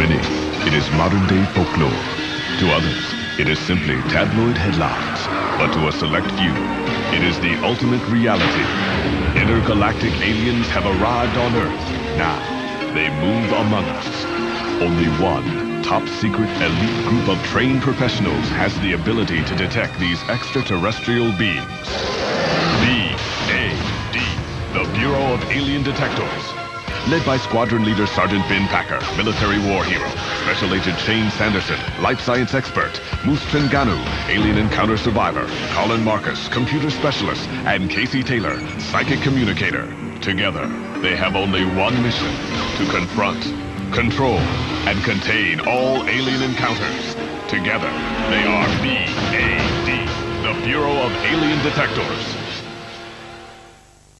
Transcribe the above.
it is modern-day folklore. To others, it is simply tabloid headlines. But to a select few, it is the ultimate reality. Intergalactic aliens have arrived on Earth. Now, they move among us. Only one top-secret elite group of trained professionals has the ability to detect these extraterrestrial beings. B.A.D. The Bureau of Alien Detectors. Led by Squadron Leader Sergeant Ben Packer, military war hero. Special Agent Shane Sanderson, life science expert. Moose Tringanu, alien encounter survivor. Colin Marcus, computer specialist. And Casey Taylor, psychic communicator. Together, they have only one mission. To confront, control, and contain all alien encounters. Together, they are B.A.D. The Bureau of Alien Detectors.